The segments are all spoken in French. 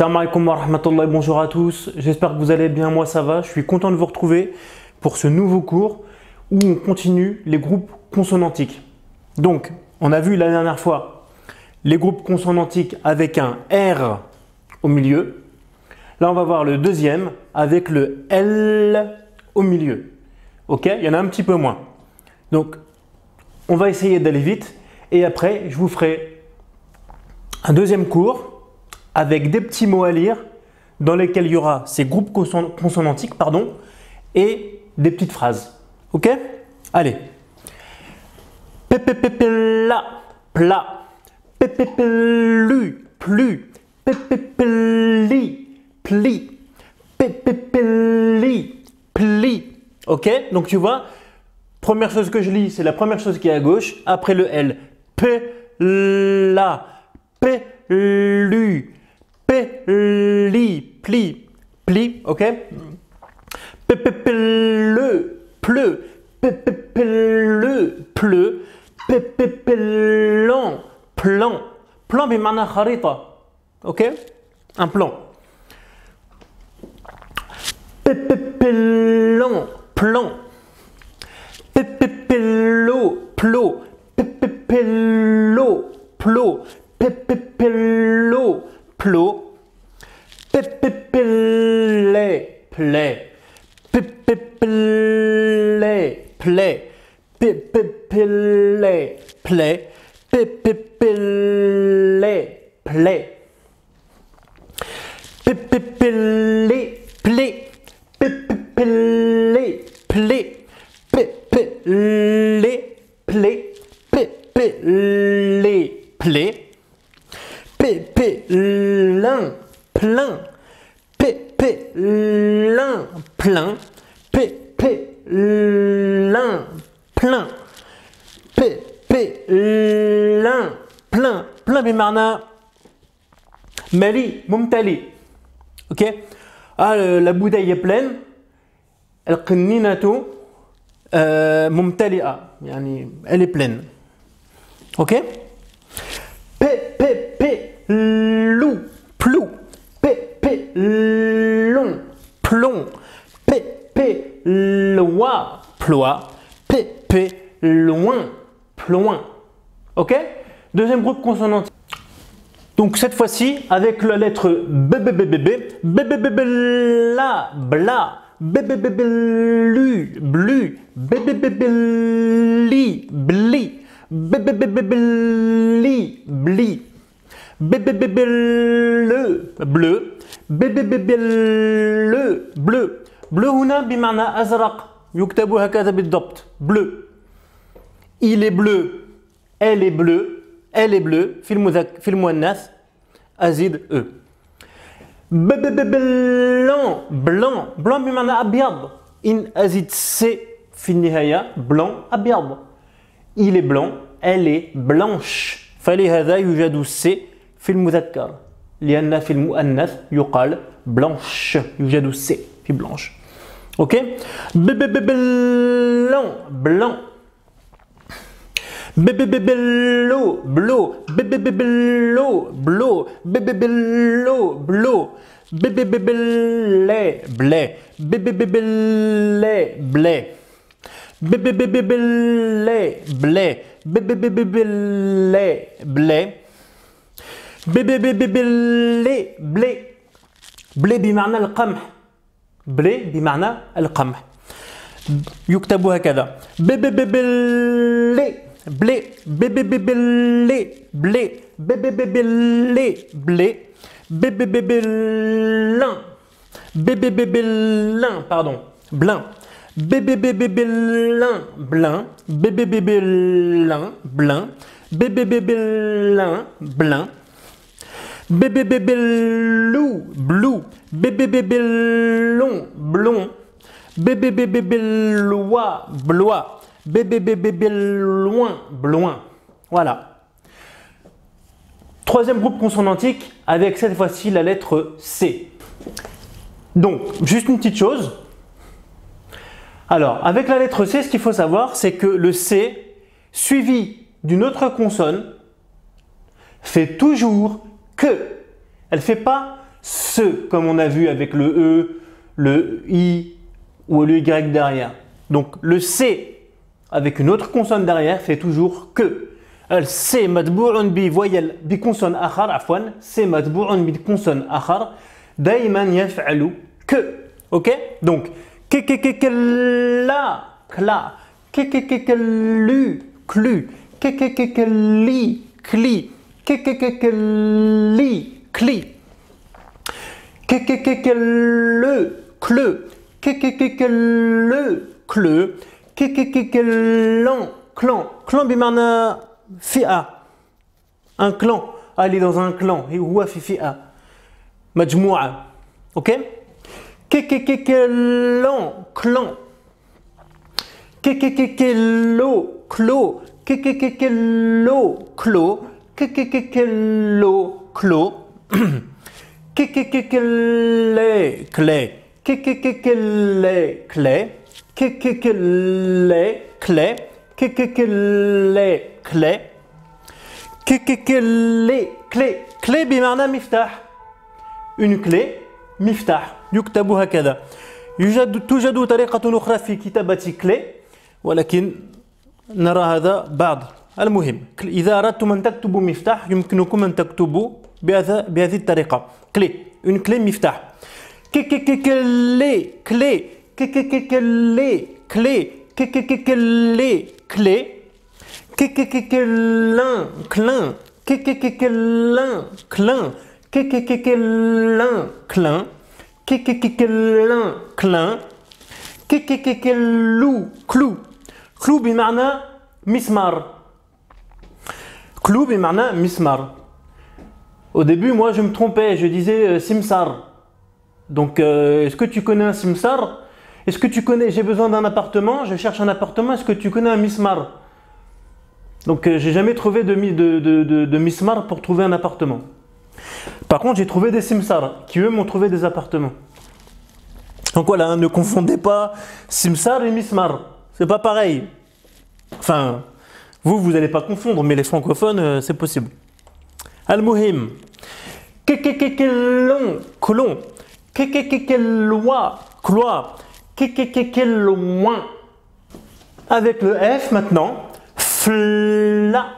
Salam alaikum wa rahmatullah, bonjour à tous. J'espère que vous allez bien, moi ça va. Je suis content de vous retrouver pour ce nouveau cours où on continue les groupes consonantiques. Donc, on a vu la dernière fois les groupes consonantiques avec un R au milieu. Là, on va voir le deuxième avec le L au milieu. Ok Il y en a un petit peu moins. Donc, on va essayer d'aller vite et après, je vous ferai un deuxième cours avec des petits mots à lire dans lesquels il y aura ces groupes consonantiques pardon, et des petites phrases. Ok? Allez. Pépépépéla, plat. Pépépélu, plus. Pépépéli, pli. Pépépéli, pli. Ok? Donc tu vois, première chose que je lis, c'est la première chose qui est à gauche. Après le L. P, la, pli, pli, pli, ok? Le, pleu, le, pleu, plan, plan, plan bimana kharita, ok? Un plan. Plan, plan. Pépépélo, plo, pépépélo, plo, pépépélo, plo, play. P p play play. P p play play. P p play play. P p play play. plein, plein بمعنى ملي ممتلئ ok ah, la bouteille est pleine القنينة ممتلئة يعني elle est pleine ok p p p lou plou p p long plomb p p loi ploie p p loin ploin ok deuxième groupe consonantique donc cette fois-ci avec la lettre b b b b b b b b b la bla b b b b lu blu b b b b li bli b b b b li bli b b b b le bleu b b b b le bleu bleu هنا بمعنى أزرق يكتب هكذا بالضبط bleu il est bleu elle est bleue elle est bleue, film fil mouannas, azid e. B blanc, blanc, blanc, mais maintenant abiab. In azid c, finihaya, blanc, abiab. Il est blanc, elle est blanche. Fali hada yujadu c, film. Liana film mouannas, yukal, blanche. Yujadu c, fil blanche. Ok? B Blanc, blanc. بلو بلو بلو بلو بلو بلو بلي بلي بلي بلي بلي بلي بلي بلي بلي بلي بلي بمعنى القمح بلي بمعنى القمح يكتب هكذا بلي blé, bébé bébé lé, blé, bébé bébé lé, blé, bébé bébé lin, bébé bébé lin, pardon, blin, bébé bébé lin, blin, bébé bébé lin, blin, bébé bébé lin, blin, bébé bébé loup, blou, bébé bébé long, blond, bébé bébé loi, blois, blois b b b b loin bloin voilà troisième groupe consonantique avec cette fois-ci la lettre C donc juste une petite chose alors avec la lettre C ce qu'il faut savoir c'est que le C suivi d'une autre consonne fait toujours que. Elle ne fait pas ce, comme on a vu avec le E, le I ou le Y derrière. Donc le C avec une autre consonne derrière fait toujours que. C'est matbou'un bi voyelle bi consonne akhar, afwan, c'est matbou'un bi consonne akhar, dayman yaf'alu que. Ok Donc, kekekekella, kla, kekekekelu, clu, kekekekeli, cli, kekekekeli, cli, kekekekele, cle, kekekekele, cle, clan, clan, clan bimana fi'a. Un clan, aller dans un clan, et huwa fi fi'a? Majmoua. Ok? Clan, clan. Kekekekelo, clo. Kekekekelo, clo. Kekekekelo, clo. Kekekekele, clé. Kekekekele, clé. كلي كلي كلي كلي كلي كلي بمعنى مفتاح. Une كلي مفتاح. يكتب هكذا. يوجد توجد طريقة أخرى في كتابة كلي ولكن نرى هذا بعد المهم إذا أردتم أن تكتبوا مفتاح يمكنكم أن تكتبوا بهذا بهذه الطريقة. كلي une كلي مفتاح. كلي كلي كي كي كي كلي كلي كي كي كي كلي كلي كي كي كي كلان كلان كي كي كي كلان كلان كي كي كي كلان كلان كي كي كي كلان كلان كي كي كي كلو كلو كلو بمعنى مسمار كلو بمعنى مسمار Au début, moi, je me trompais, je disais euh, Simsar. Donc, euh, est-ce que tu connais un Simsar Est-ce que tu connais, j'ai besoin d'un appartement, je cherche un appartement, est-ce que tu connais un Mismar Donc, euh, j'ai jamais trouvé de, Mismar pour trouver un appartement. Par contre, j'ai trouvé des Simsar qui, eux, m'ont trouvé des appartements. Donc voilà, hein, ne confondez pas Simsar et Mismar. C'est pas pareil. Enfin, vous, vous n'allez pas confondre, mais les francophones, c'est possible. Al-Muhim. Colon. Loi, cloie. Loin. Avec le F maintenant? Fla.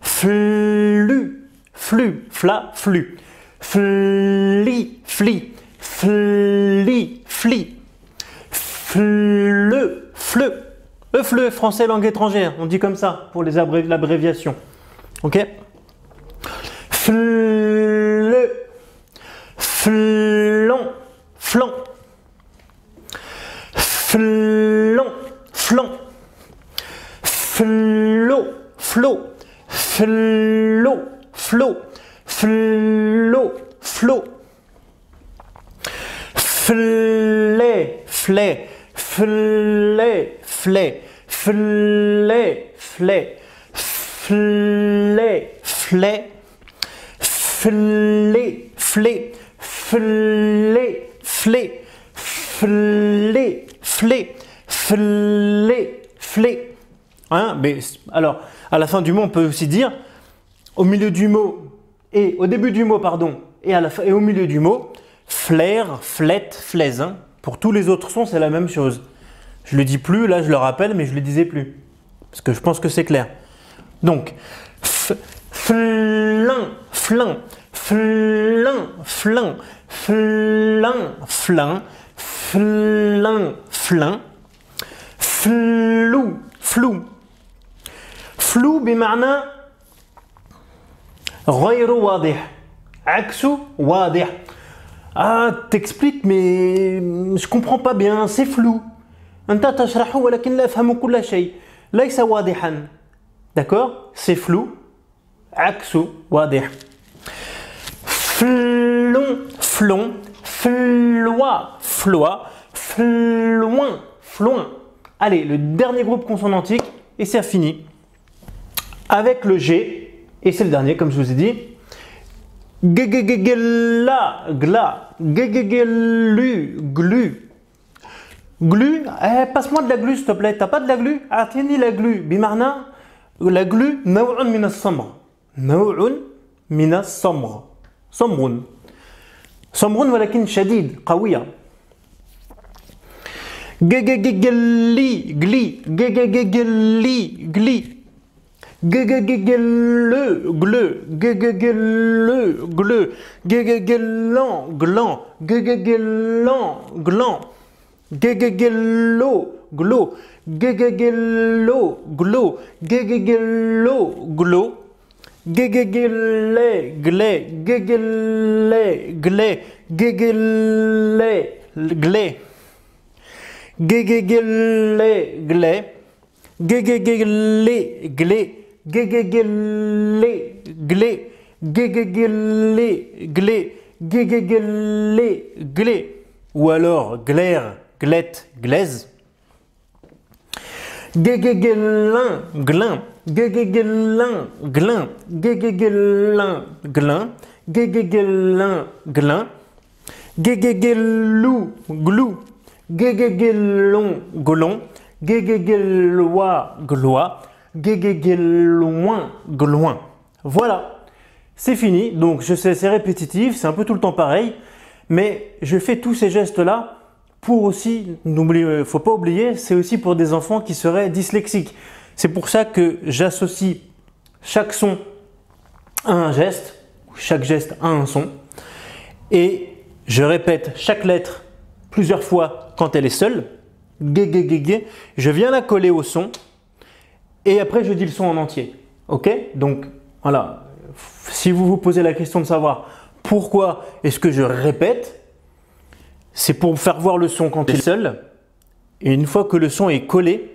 Flux. Flux. Fla. Flux. Fli. Fli. Fli. Fli. Fleu. Fleu. Fleu, français langue étrangère. On dit comme ça pour l'abréviation. Ok? Fleu. Flan. Flan. Flon, flon. Flot, flot. Flot, flot. Flot, flot. Flé, flé. Flé, flé. Flé, flé. Flé, flé. Flé, flé. Flé, flé. Flé flé, flé, flé. Hein alors, à la fin du mot, on peut aussi dire au milieu du mot et au début du mot, pardon, et, au milieu du mot, flair, flette, flaise. Hein. Pour tous les autres sons, c'est la même chose. Je le dis plus, là je le rappelle, mais je le disais plus. Parce que je pense que c'est clair. Donc, flin, flin, flin, flin, flin, flin, flin, flin, flou, flou. Flou بمعنى غير واضح عكسه واضح Ah, t'expliques, mais je comprends pas bien, c'est flou. أنت تشرح ولكن لا أفهم كل شيء. ليس واضحا. D'accord C'est flou. عكسه واضح. flon, flon, floie, floie, Floin. Floin. Allez, le dernier groupe consonantique et c'est fini. Avec le G, et c'est le dernier comme je vous ai dit. Gla, gla, glu, glu. Glu, eh, passe-moi de la glu s'il te plaît, t'as pas de la glu Atini ah, la glu, bimarna, la glu, naw'un min samr. Naw'un min samr. Samrun. Samrun walakin shadid, qawiya. Gli, gli, gli, gli. Gueule, gleu, gueule, gleu, gueulant, gland, gueulant, gland, gueulo, glo, gueulo, glo, gueulo, glo, gueulé, glé, gueulé, glé, gueulé, glé. Gégélé, glé, gégélé, glé, gégélé, glé, gégélé, glé, gégélé, glé. Ou alors glaire, glette, glaise. Glin, glin, glin, glin, glou, gégélon, glon, gégélois, glois, gégéloin, gloin. Voilà, c'est fini. Donc je sais, c'est répétitif, c'est un peu tout le temps pareil, mais je fais tous ces gestes-là pour aussi, n'oubliez, euh, faut pas oublier, c'est aussi pour des enfants qui seraient dyslexiques. C'est pour ça que j'associe chaque son à un geste, chaque geste à un son, et je répète chaque lettre plusieurs fois quand elle est seule. Je viens la coller au son, et après je dis le son en entier. Ok? Donc voilà. Si vous vous posez la question de savoir pourquoi est-ce que je répète, c'est pour faire voir le son quand il est seul. Et une fois que le son est collé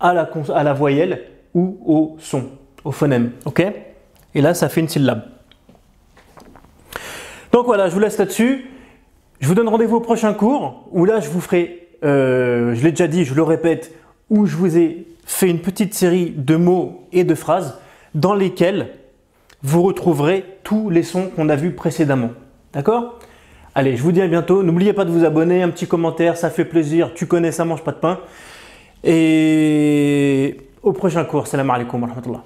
à la, à la voyelle ou au son, au phonème. Ok? Et là, ça fait une syllabe. Donc voilà, je vous laisse là-dessus. Je vous donne rendez-vous au prochain cours où là, je vous ferai, euh, je l'ai déjà dit, je le répète, où je vous ai fait une petite série de mots et de phrases dans lesquelles vous retrouverez tous les sons qu'on a vus précédemment. D'accord? Allez, je vous dis à bientôt. N'oubliez pas de vous abonner, un petit commentaire, ça fait plaisir. Tu connais, ça mange pas de pain. Et au prochain cours. Salam alaikum wa rahmatullah.